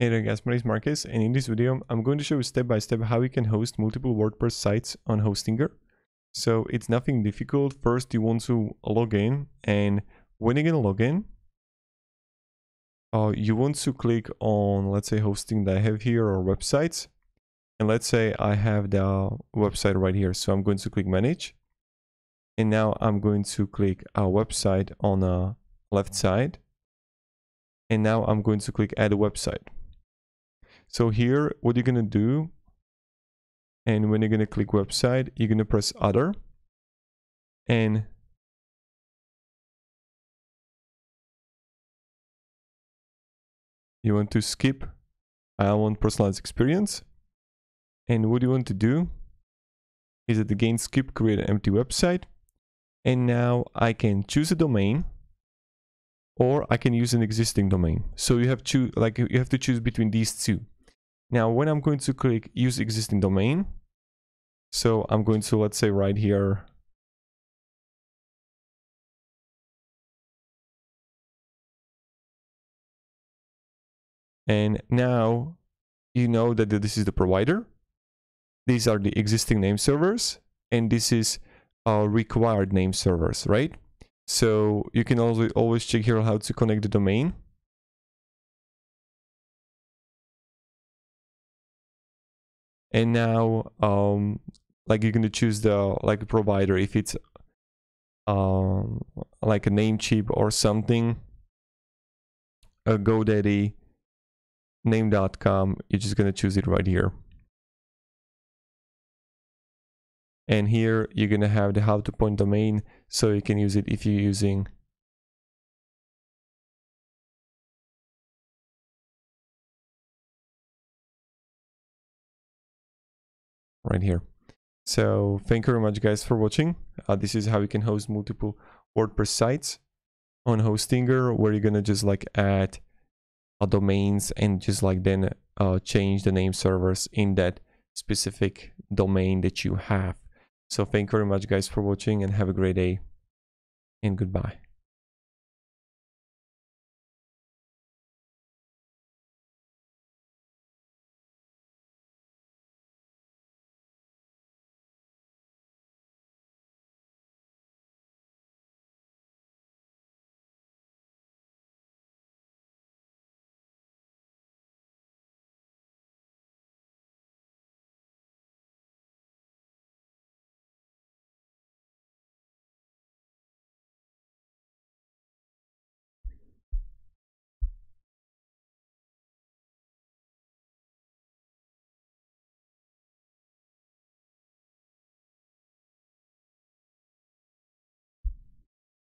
Hey there guys, my name is Marcus and in this video I'm going to show you step by step how you can host multiple WordPress sites on Hostinger. So it's nothing difficult. First you want to log in and when you're gonna log in, uh, you want to click on let's say hosting that I have here or websites. And let's say I have the website right here. So I'm going to click manage. And now I'm going to click our website on the left side. And now I'm going to click add a website. So here, what you're gonna do, and when you're gonna click website, you're gonna press other, and you want to skip I want personalized experience. And what you want to do is that again skip create an empty website. And now I can choose a domain or I can use an existing domain. So you have to like you have to choose between these two. Now, when I'm going to click use existing domain, so I'm going to, let's say right here, and now you know that this is the provider. These are the existing name servers, and this is our required name servers, right? So you can also always check here how to connect the domain. And now um like you're going to choose the like provider if it's um like a namecheap or something a godaddy name.com you're just going to choose it right here. And here you're going to have the how to point domain so you can use it if you're using right here. So thank you very much guys for watching. Uh, this is how you can host multiple WordPress sites on Hostinger where you're gonna just like add uh, domains and just like then uh, change the name servers in that specific domain that you have. So thank you very much guys for watching and have a great day and goodbye.